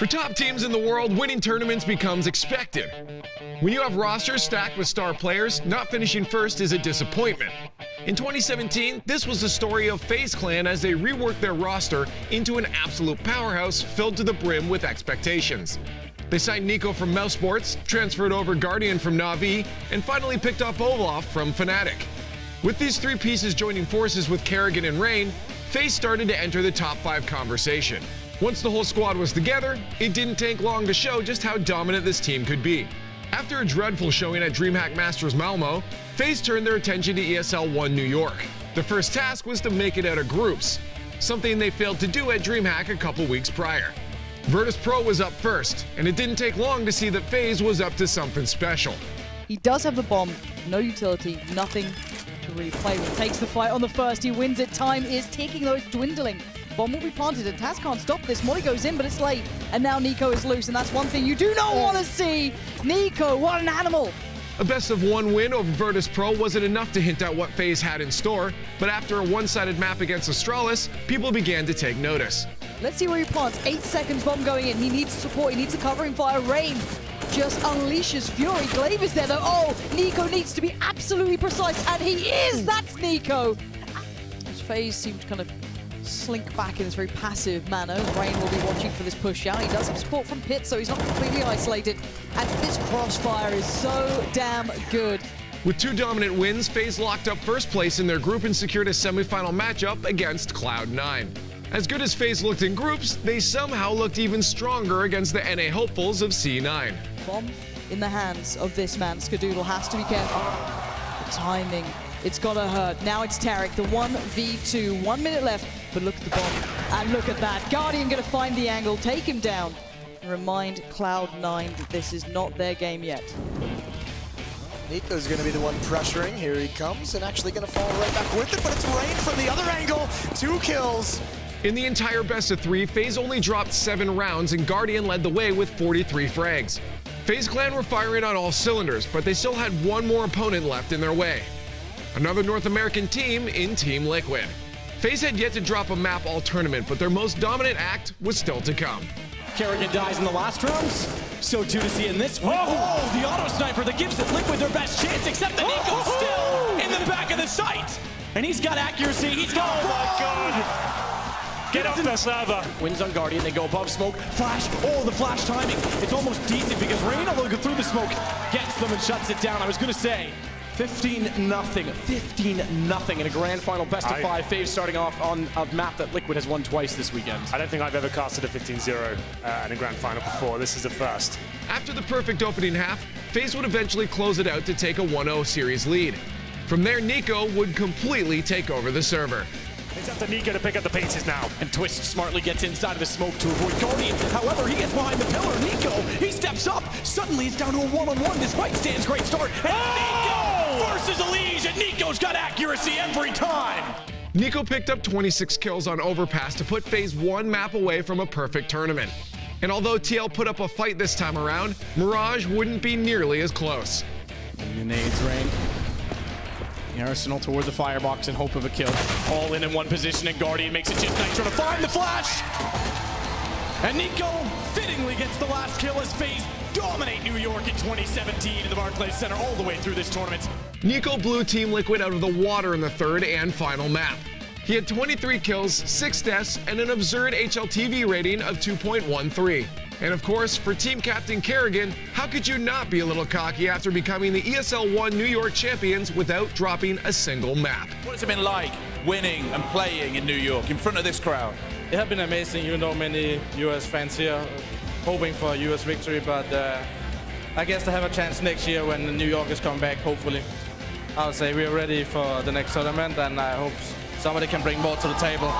For top teams in the world, winning tournaments becomes expected. When you have rosters stacked with star players, not finishing first is a disappointment. In 2017, this was the story of FaZe Clan as they reworked their roster into an absolute powerhouse filled to the brim with expectations. They signed Nico from mousesports, transferred over Guardian from Na'Vi, and finally picked up Olof from Fnatic. With these three pieces joining forces with karrigan and Rain, FaZe started to enter the top 5 conversation. Once the whole squad was together, it didn't take long to show just how dominant this team could be. After a dreadful showing at DreamHack Masters Malmo, FaZe turned their attention to ESL One New York. The first task was to make it out of groups, something they failed to do at DreamHack a couple weeks prior. Virtus Pro was up first, and it didn't take long to see that FaZe was up to something special. He does have the bomb, no utility, nothing to really play with. Takes the fight on the first, he wins it. Time is ticking though, it's dwindling. Bomb will be planted, and Taz can't stop this. Molly goes in, but it's late. And now Nico is loose, and that's one thing you do not oh. want to see. Nico, what an animal. A best of one win over Virtus Pro wasn't enough to hint at what FaZe had in store, but after a one-sided map against Astralis, people began to take notice. Let's see where he plants. Eight seconds, bomb going in. He needs support, he needs a covering fire. Rain just unleashes fury. Glaive is there though. Oh, Nico needs to be absolutely precise, and he is! That's Nico! His phase seems kind of slink back in this very passive manner. Rain will be watching for this push out. He does have support from Pit, so he's not completely isolated. And this crossfire is so damn good. With two dominant wins, FaZe locked up first place in their group and secured a semifinal matchup against Cloud9. As good as FaZe looked in groups, they somehow looked even stronger against the NA hopefuls of C9. Bomb in the hands of this man. Skadoodle has to be careful. The timing it's gotta hurt. Now it's Tarik, the 1v2. One minute left, but look at the bomb. And look at that. Guardian gonna find the angle, take him down. Remind Cloud9 that this is not their game yet. Nico's going to be the one pressuring. Here he comes, and actually going to fall right back with it, but it's Rain from the other angle. Two kills. In the entire best of three, FaZe only dropped seven rounds, and Guardian led the way with 43 frags. FaZe Clan were firing on all cylinders, but they still had one more opponent left in their way another North American team in Team Liquid. FaZe had yet to drop a map all tournament, but their most dominant act was still to come. karrigan dies in the last rounds. So too to see in this one. Oh, the auto sniper that gives the Liquid their best chance, except that Nico's still in the back of the sight. And he's got accuracy, he's got Oh my god! Get off the server. Wins on Guardian, they go above smoke. Flash, oh, the flash timing. It's almost decent because Rain, although go through the smoke, gets them and shuts it down. I was gonna say, 15 nothing, 15 nothing in a grand final best of I, five. FaZe starting off on a map that Liquid has won twice this weekend. I don't think I've ever casted a 15-0 uh, in a grand final before. This is the first. After the perfect opening half, FaZe would eventually close it out to take a 1-0 series lead. From there, Nico would completely take over the server. It's up to Nico to pick up the pieces now. And Twistzz smartly gets inside of the smoke to avoid Guardian. However, he gets behind the pillar. Nico, he steps up. Suddenly, it's down to a one-on-one. -on -one. This fight stands great start. And oh! Nico versus Elige, and Nico's got accuracy every time. Nico picked up 26 kills on Overpass to put FaZe one map away from a perfect tournament. And although TL put up a fight this time around, Mirage wouldn't be nearly as close. Nades rain. Arsenal toward the firebox in hope of a kill. All in in one position, and Guardian makes it just nice. Nitro to find the flash. And Nico fittingly gets the last kill as FaZe dominate New York in 2017 in the Barclays Center all the way through this tournament. Nico blew Team Liquid out of the water in the third and final map. He had 23 kills, 6 deaths, and an absurd HLTV rating of 2.13. And of course, for team captain karrigan, how could you not be a little cocky after becoming the ESL One New York champions without dropping a single map? What has it been like winning and playing in New York in front of this crowd? It has been amazing, even though many US fans here hoping for a US victory, but uh, I guess to have a chance next year when New York is coming back, hopefully. I'll say we're ready for the next tournament, and I hope somebody can bring more to the table.